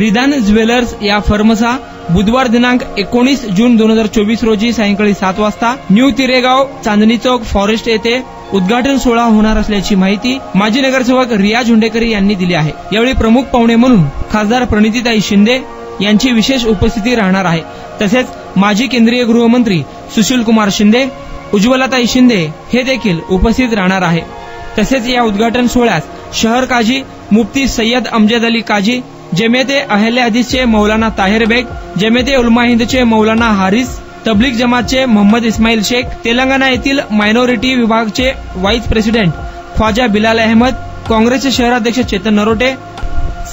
रिदान jewellers या फर्मचा बुधवार दिनांक एकोणीस जून दोन हजार चोवीस रोजी सायंकाळी सात वाजता न्यू तिरेगाव चांदणी चौक फॉरेस्ट येथे उद्घाटन सोहळा होणार असल्याची माहिती माजी नगरसेवक रिया झुंडेकरी यांनी दिली आहे. यावेळी प्रमुख पाहुणे म्हणून खासदार प्रणितीताई शिंदे यांची विशेष उपस्थिती राहणार आहे. तसेच माजी केंद्रीय गृहमंत्री सुशील कुमार शिंदे उज्ज्वलाताई शिंदे हे देखील उपस्थित राहणार आहे. तसेच या उद्घाटन सोहळ्यास शहर काजी मुफ्ती सय्यद अमजद अली काजी जमेते अहले हदीसचे मौलाना ताहेर बेग जमेते उलमा हिंदचे मौलाना हारिस तबलीग जमातचे मोहम्मद इस्माईल शेख तेलंगणा येथील मायनॉरिटी विभागचे व्हाईस प्रेसिडेंट ख्वाजा बिलाल अहमद काँग्रेसचे शहराध्यक्ष चेतन नरोटे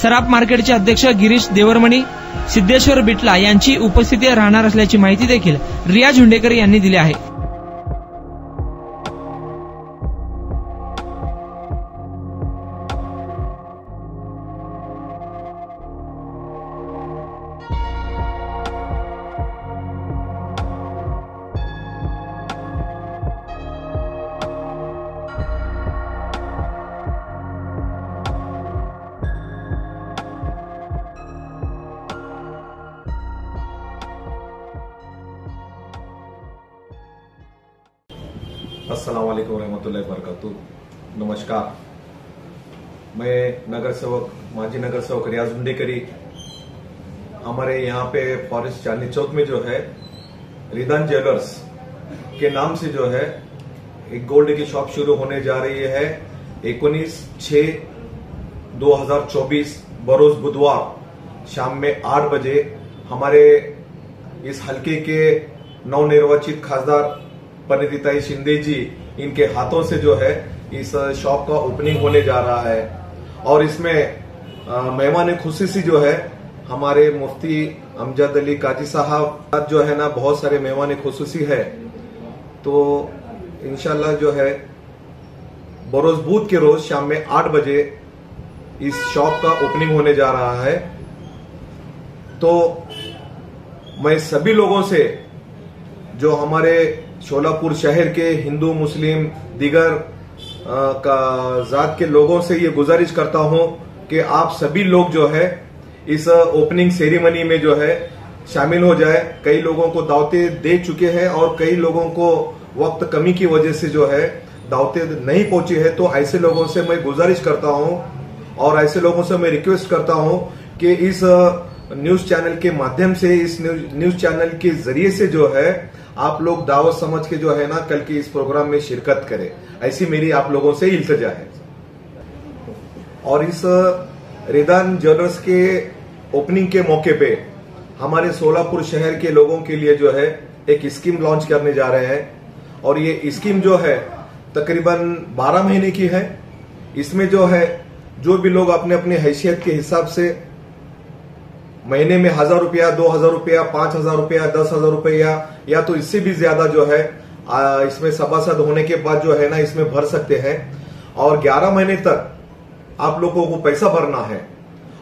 सराफ मार्केटचे अध्यक्ष गिरीश देवरमणी सिद्धेश्वर बिटला यांची उपस्थिती राहणार असल्याची माहिती देखील रिया झुंडेकर यांनी दिली आहे. अस्सलाम वालेकुम रहमतुल्लाहि नमस्कार मैं नगर सेवक, माजी नगर सेवक रियाज हुंडेकरी हमारे यहाँ पे फॉरेस्ट चांदनी चौक में जो है, रिदान ज्वेलर्स के नाम से जो है, एक गोल्ड की शॉप शुरू होने जा रही है। इक्कीस छ 2024 बरोज बुधवार शाम में आठ बजे हमारे इस हलके के नवनिर्वाचित खासदार परिणीताई शिंदे जी, इनके हाथों से जो है इस शॉप का ओपनिंग होने जा रहा है। और इसमें मेहमान खुशी सी जो है, हमारे मुफ्ती अमजद अली काजी साहब जो है ना, बहुत सारे मेहमान खुशी है। तो इनशाला जो है, बरोज बूथ के रोज शाम में आठ बजे इस शॉप का ओपनिंग होने जा रहा है। तो मैं सभी लोगों से, जो हमारे शोलापुर शहर के हिंदू मुस्लिम दिगर का जात के लोगों से ये गुजारिश करता हूँ कि आप सभी लोग जो है, इस ओपनिंग सेरेमनी में जो है, शामिल हो जाए। कई लोगों को दावतें दे चुके हैं और कई लोगों को वक्त कमी की वजह से जो है, दावतें नहीं पहुँची है। तो ऐसे लोगों से मैं गुजारिश करता हूँ और ऐसे लोगों से मैं रिक्वेस्ट करता हूँ कि इस न्यूज़ चैनल के माध्यम से, इस न्यूज़ चैनल के ज़रिए से जो है, आप लोग दावत समझ के जो है ना, कल के इस प्रोग्राम में शिरकत करें। ऐसी मेरी आप लोगों से इल्तजा है। और इस रिदान ज्वेलर्स के ओपनिंग के मौके पे, हमारे सोलापुर शहर के लोगों के लिए जो है, एक स्कीम लॉन्च करने जा रहे हैं। और ये स्कीम जो है, तकरीबन 12 महीने की है। इसमें जो है, जो भी लोग अपने अपने हैसियत के हिसाब से महीने में हज़ार रुपया, दो हज़ार रुपया, पाँच हज़ार रुपया, दस हज़ार रुपया, या तो इससे भी ज़्यादा जो है इसमें सभासद होने के बाद जो है ना, इसमें भर सकते हैं। और ग्यारह महीने तक आप लोगों को पैसा भरना है।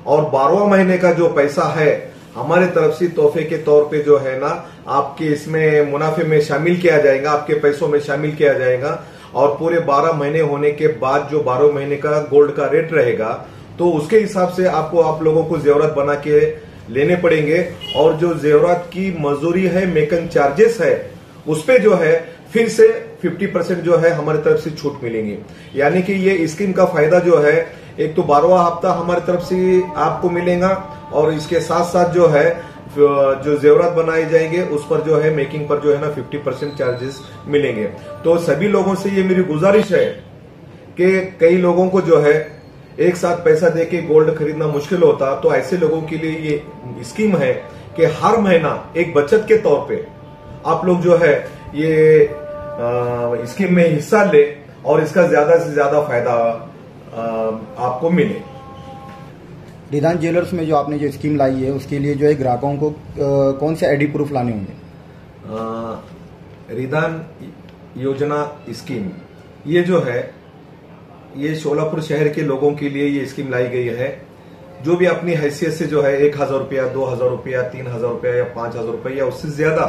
और बारहवा महीने का जो पैसा है, हमारे तरफ़ से तोहफे के तौर पे जो है ना, आपके इसमें मुनाफे में शामिल किया जाएगा, आपके पैसों में शामिल किया जाएगा। और पूरे बारह महीने होने के बाद जो बारह महीने का गोल्ड का रेट रहेगा तो उसके हिसाब से आपको आप लोगों को जेवरत बना के लेने पड़ेंगे। और जो जेवरात की मजदूरी है मेकन चार्जेस है, उस पर जो है, फिर से 50 परसेंट जो है हमारी तरफ़ से छूट मिलेंगी। यानी कि ये स्कीम का फ़ायदा जो है, एक तो बारहवा हफ़्ता हमारी तरफ़ से आपको मिलेगा, और इसके साथ साथ जो है, जो जेवरात बनाए जाएँगे, उस पर जो है मेकिंग पर जो है ना 50 परसेंट चार्जेस मिलेंगे। तो सभी लोगों से ये मेरी गुजारिश है कि कई लोगों को जो है एक साथ पैसा दे के गोल्ड खरीदना मुश्किल होता तो ऐसे लोगों के लिए ये स्कीम है कि हर महीना एक बचत के तौर पे आप लोग जो है ये स्कीम में हिस्सा ले और इसका ज़्यादा से ज़्यादा फ़ायदा आपको मिले। रिदान ज्वेलर्स में जो आपने जो स्कीम लाई है उसके लिए जो है ग्राहकों को कौन से आईडी प्रूफ लाने होंगे? रिदान योजना स्कीम ये जो है ये शोलापुर शहर के लोगों के लिए ये स्कीम लाई गई है। जो भी अपनी हैसियत से जो है, एक हज़ार रुपया, दो हज़ार रुपया, तीन हज़ार रुपया या पाँच हज़ार रुपया या उससे ज़्यादा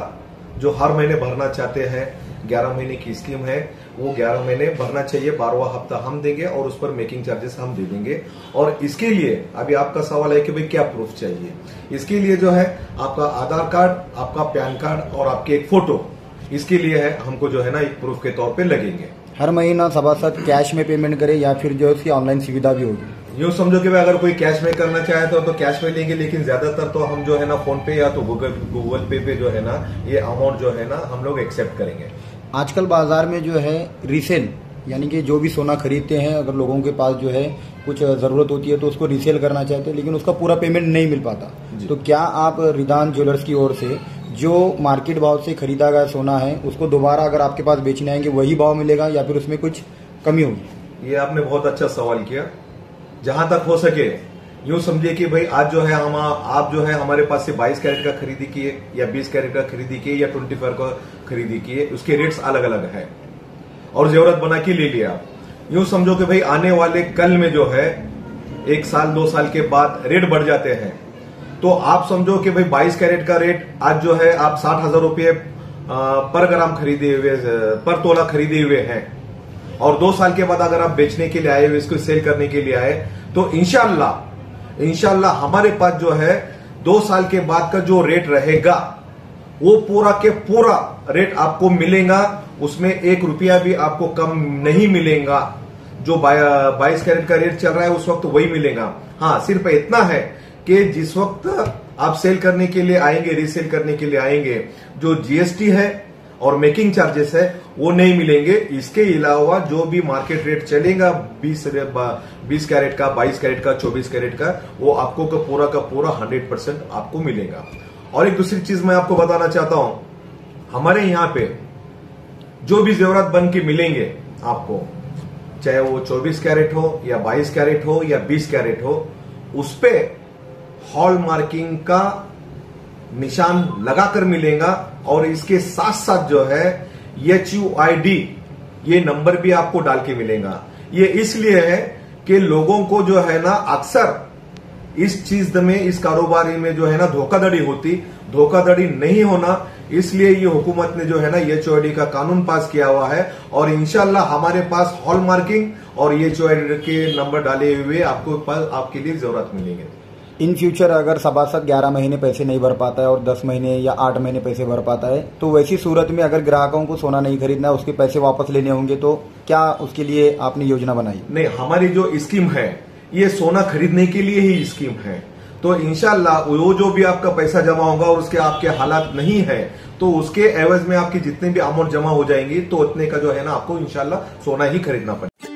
जो हर महीने भरना चाहते हैं, ग्यारह महीने की स्कीम है, वो ग्यारह महीने भरना चाहिए, बारहवा हफ़्ता हम देंगे और उस पर मेकिंग चार्जेस हम दे देंगे। और इसके लिए अभी आपका सवाल है कि भाई क्या प्रूफ चाहिए? इसके लिए जो है, आपका आधार कार्ड, आपका पैन कार्ड और आपके एक फ़ोटो इसके लिए है, हमको जो है ना एक प्रूफ के तौर पे लगेंगे। हर महीना सभासद कैश में पेमेंट करे या फिर जो है उसकी ऑनलाइन सुविधा भी होगी। यूँ समझो कि भाई अगर कोई कैश में करना चाहे तो तो कैश में लेंगे लेकिन ज़्यादातर तो हम जो है ना फ़ोन पे या तो गूगल गूगल पे पे जो है ना ये अमाउंट जो है ना हम लोग एक्सेप्ट करेंगे। आजकल बाज़ार में जो है रीसेल यानी कि जो भी सोना खरीदते हैं अगर लोगों के पास जो है कुछ ज़रूरत होती है तो उसको रीसेल करना चाहते हैं लेकिन उसका पूरा पेमेंट नहीं मिल पाता। तो क्या आप रिदान ज्वेलर्स की ओर से जो मार्केट भाव से खरीदा गया सोना है, उसको दोबारा अगर आपके पास बेचने आएँगे, वही भाव मिलेगा या फिर उसमें कुछ कमी होगी? ये आपने बहुत अच्छा सवाल किया। जहाँ तक हो सके, यूँ समझिए कि भाई आज जो है हम, आप जो है हमारे पास से 22 कैरेट का खरीदी किए, या 20 कैरेट का खरीदी किए, या 24 का खरीदी किए, उसके रेट्स अलग अलग है। और ज़रूरत बना के ले लिया। यूँ समझो कि भाई आने वाले कल में जो है, एक साल, दो साल के बाद रेट बढ़ जाते हैं। तो आप समझो कि भाई 22 कैरेट का रेट आज जो है आप साठ हज़ार रुपये पर ग्राम खरीदे हुए पर तोला खरीदे हुए हैं। और दो साल के बाद अगर आप बेचने के लिए आए हुए, इसको सेल करने के लिए आए तो इनशाला इनशाला हमारे पास जो है दो साल के बाद का जो रेट रहेगा, वो पूरा के पूरा रेट आपको मिलेगा। उसमें एक रुपया भी आपको कम नहीं मिलेगा। जो बाईस कैरेट का रेट चल रहा है, उस वक्त वही मिलेगा। हाँ सिर्फ़ इतना है कि जिस वक्त आप सेल करने के लिए आएँगे, रीसेल करने के लिए आएँगे, जो जीएसटी है और मेकिंग चार्जेस है, वो नहीं मिलेंगे। इसके अलावा जो भी मार्केट रेट चलेगा 20 20 कैरेट का 22 कैरेट का 24 कैरेट का, वो आपको का पूरा का पूरा 100 परसेंट आपको मिलेगा। और एक दूसरी चीज़ मैं आपको बताना चाहता हूँ। हमारे यहाँ पे जो भी जेवरात बन के मिलेंगे आपको, चाहे वो 24 कैरेट हो या 22 कैरेट हो या 20 कैरेट हो, उस पे हॉल मार्किंग का निशान लगाकर मिलेगा और इसके साथ साथ जो है एच यू आई डी ये नंबर भी आपको डाल के मिलेगा। ये इसलिए है कि लोगों को जो है ना, अक्सर इस चीज़ में, इस कारोबारी में जो है ना, धोखाधड़ी होती। धोखाधड़ी नहीं होना, इसलिए ये हुकूमत ने जो है ना एच का कानून पास किया हुआ है और इनशाला हमारे पास हॉल मार्किंग और एच के नंबर डाले हुए आपको आपके लिए ज़रूरत मिलेंगे। इन फ्यूचर अगर सभासद 11 महीने पैसे नहीं भर पाता है और 10 महीने या 8 महीने पैसे भर पाता है तो वैसी सूरत में अगर ग्राहकों को सोना नहीं खरीदना है, उसके पैसे वापस लेने होंगे तो क्या उसके लिए आपने योजना बनाई? नहीं, हमारी जो स्कीम है, ये सोना खरीदने के लिए ही स्कीम है। तो इनशाला वो जो भी आपका पैसा जमा होगा और उसके आपके हालात नहीं है तो उसके एवज में आपकी जितने भी अमाउंट जमा हो जाएँगी तो उतने का जो है ना, आपको इनशाला सोना ही खरीदना पड़ेगा।